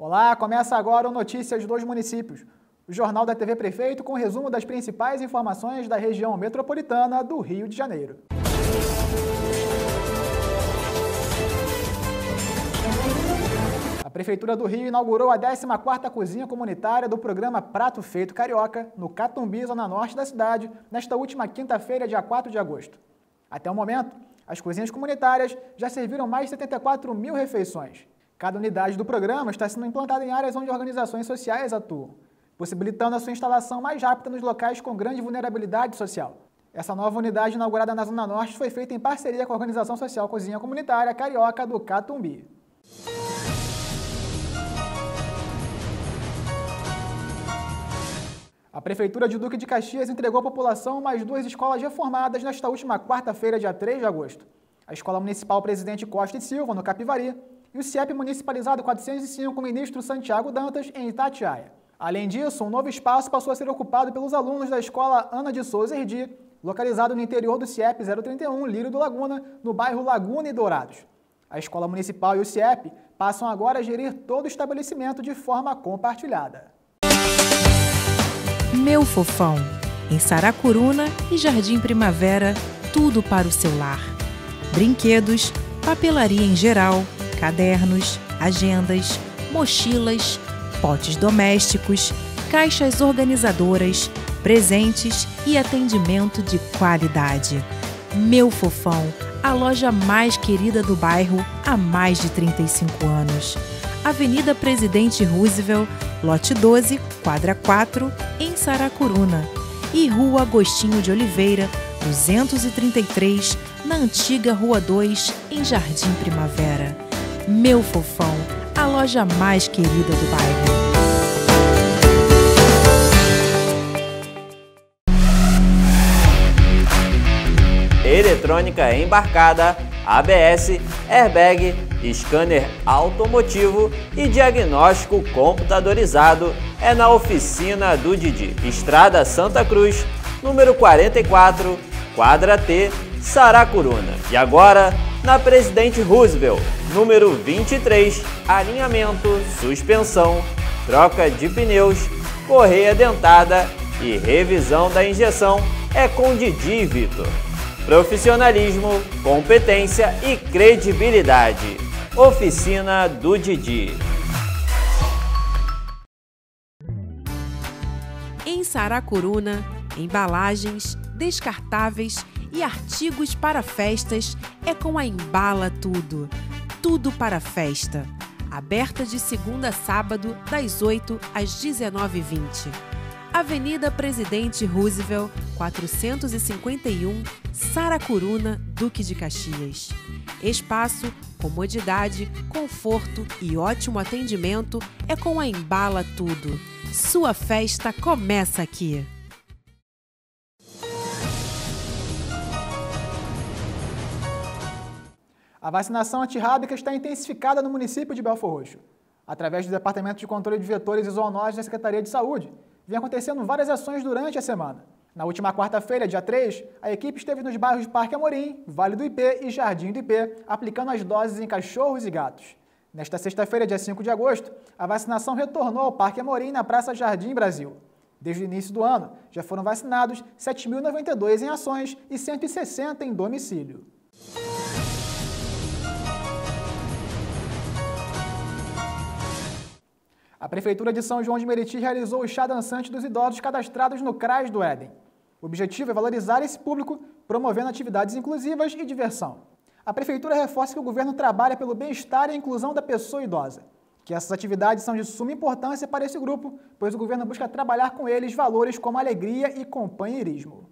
Olá, começa agora o Notícias dos Municípios, o Jornal da TV Prefeito com resumo das principais informações da região metropolitana do Rio de Janeiro. A Prefeitura do Rio inaugurou a 14ª cozinha comunitária do programa Prato Feito Carioca, no Catumbi, zona norte da cidade, nesta última quinta-feira, dia 4 de agosto. Até o momento, as cozinhas comunitárias já serviram mais de 74 mil refeições. Cada unidade do programa está sendo implantada em áreas onde organizações sociais atuam, possibilitando a sua instalação mais rápida nos locais com grande vulnerabilidade social. Essa nova unidade inaugurada na Zona Norte foi feita em parceria com a organização social Cozinha Comunitária Carioca do Catumbi. A Prefeitura de Duque de Caxias entregou à população mais duas escolas reformadas nesta última quarta-feira, dia 3 de agosto. A Escola Municipal Presidente Costa e Silva, no Capivari, e o CIEP municipalizado 405 com o ministro Santiago Dantas, em Itatiaia. Além disso, um novo espaço passou a ser ocupado pelos alunos da Escola Ana de Souza Erdi, localizado no interior do CIEP 031, Lírio do Laguna, no bairro Laguna e Dourados. A Escola Municipal e o CIEP passam agora a gerir todo o estabelecimento de forma compartilhada. Meu Fofão, em Saracuruna e Jardim Primavera, tudo para o seu lar. Brinquedos, papelaria em geral, cadernos, agendas, mochilas, potes domésticos, caixas organizadoras, presentes e atendimento de qualidade. Meu Fofão, a loja mais querida do bairro há mais de 35 anos. Avenida Presidente Roosevelt, lote 12, quadra 4, em Saracuruna. E Rua Agostinho de Oliveira, 233, na antiga Rua 2, em Jardim Primavera. Meu Fofão, a loja mais querida do bairro. Eletrônica embarcada, ABS, airbag, scanner automotivo e diagnóstico computadorizado é na oficina do Didi. Estrada Santa Cruz, número 44, quadra T, Saracuruna. E agora, na Presidente Roosevelt, número 23, alinhamento, suspensão, troca de pneus, correia dentada e revisão da injeção é com Didi Vitor. Profissionalismo, competência e credibilidade. Oficina do Didi. Em Saracuruna, embalagens, descartáveis e artigos para festas é com a Embala Tudo. Tudo para festa. Aberta de segunda a sábado, das 8 às 19h20. Avenida Presidente Roosevelt, 451, Saracuruna, Duque de Caxias. Espaço, comodidade, conforto e ótimo atendimento é com a Embala Tudo. Sua festa começa aqui. A vacinação antirrábica está intensificada no município de Belfor Roxo. Através do Departamento de Controle de Vetores e Zoonoses da Secretaria de Saúde, vem acontecendo várias ações durante a semana. Na última quarta-feira, dia 3, a equipe esteve nos bairros Parque Amorim, Vale do Ipê e Jardim do Ipê, aplicando as doses em cachorros e gatos. Nesta sexta-feira, dia 5 de agosto, a vacinação retornou ao Parque Amorim na Praça Jardim Brasil. Desde o início do ano, já foram vacinados 7.092 em ações e 160 em domicílio. A Prefeitura de São João de Meriti realizou o chá dançante dos idosos cadastrados no CRAS do Éden. O objetivo é valorizar esse público, promovendo atividades inclusivas e diversão. A Prefeitura reforça que o governo trabalha pelo bem-estar e inclusão da pessoa idosa, que essas atividades são de suma importância para esse grupo, pois o governo busca trabalhar com eles valores como alegria e companheirismo.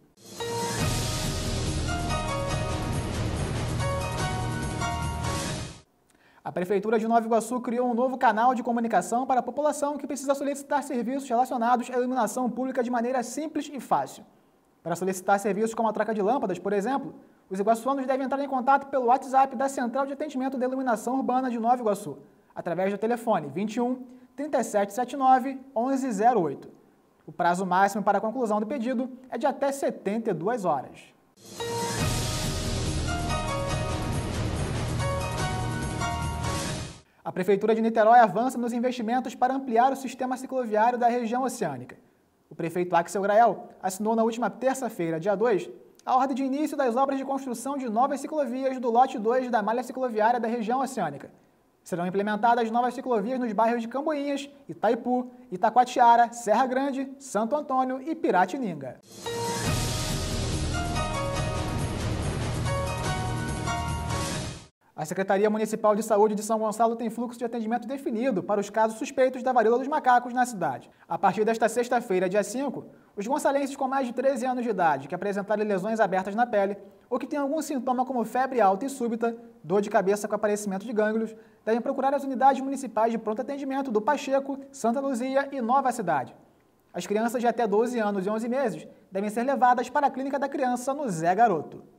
A Prefeitura de Nova Iguaçu criou um novo canal de comunicação para a população que precisa solicitar serviços relacionados à iluminação pública de maneira simples e fácil. Para solicitar serviços como a troca de lâmpadas, por exemplo, os iguaçuanos devem entrar em contato pelo WhatsApp da Central de Atendimento da Iluminação Urbana de Nova Iguaçu, através do telefone 21 3779 1108. O prazo máximo para a conclusão do pedido é de até 72 horas. A Prefeitura de Niterói avança nos investimentos para ampliar o sistema cicloviário da região oceânica. O prefeito Axel Grael assinou na última terça-feira, dia 2, a ordem de início das obras de construção de novas ciclovias do lote 2 da malha cicloviária da região oceânica. Serão implementadas novas ciclovias nos bairros de Camboinhas, Itaipu, Itacoatiara, Serra Grande, Santo Antônio e Piratininga. A Secretaria Municipal de Saúde de São Gonçalo tem fluxo de atendimento definido para os casos suspeitos da varíola dos macacos na cidade. A partir desta sexta-feira, dia 5, os gonçalenses com mais de 13 anos de idade que apresentarem lesões abertas na pele ou que têm algum sintoma como febre alta e súbita, dor de cabeça com aparecimento de gânglios, devem procurar as unidades municipais de pronto atendimento do Pacheco, Santa Luzia e Nova Cidade. As crianças de até 12 anos e 11 meses devem ser levadas para a Clínica da Criança no Zé Garoto.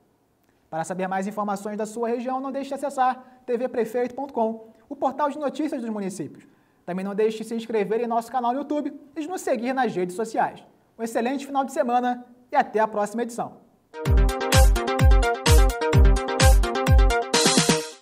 Para saber mais informações da sua região, não deixe de acessar tvprefeito.com, o portal de notícias dos municípios. Também não deixe de se inscrever em nosso canal no YouTube e de nos seguir nas redes sociais. Um excelente final de semana e até a próxima edição.